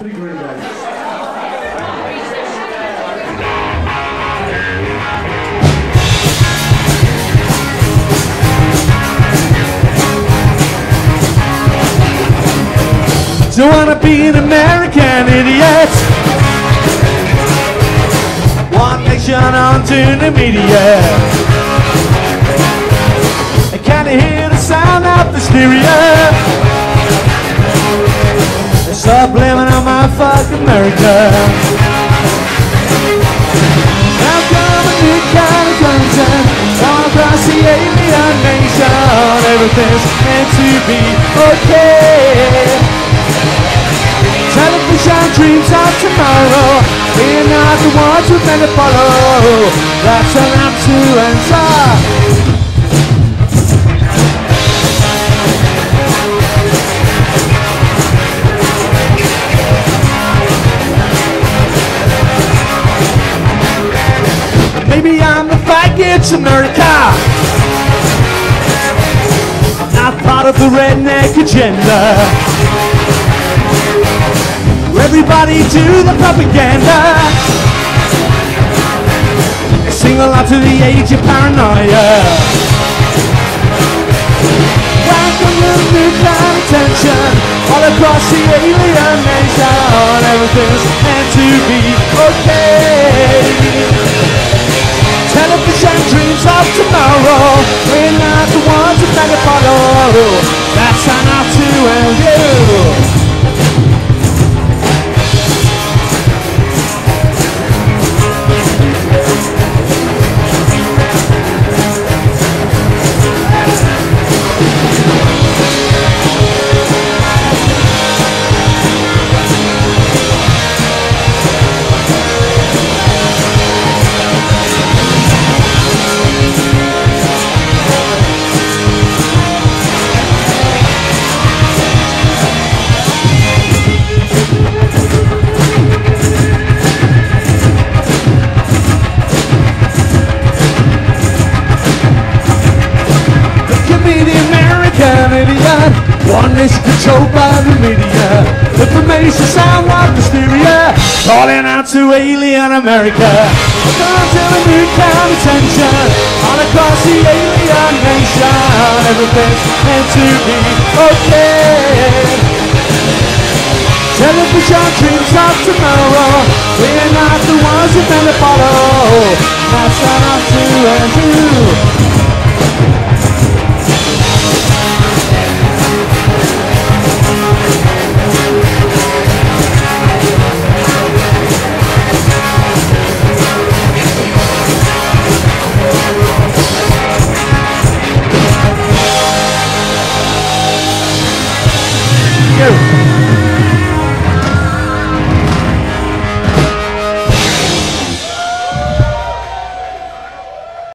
Pretty great, guys. Don't wanna be an American idiot. One nation onto the media. I can't hear the sound of the stereo. Stop blaming on my fucking America. Now come a new kind of content all across the alien nation. Everything's meant to be okay. Television dreams of tomorrow. We're not the ones we're meant to follow. That's an to answer. Maybe I'm the faggots America. I'm not part of the redneck agenda. Everybody do the propaganda. Sing along to the age of paranoia. Welcome to kind of all across the alien nation. Everything's meant to be American idiot. One is controlled by the media. Information sound like hysteria. Calling out to alien America. Come to a new kind of tension. All across the alien nation. Everything's meant to be okay. Television dreams of tomorrow. We're not the ones who meant to follow.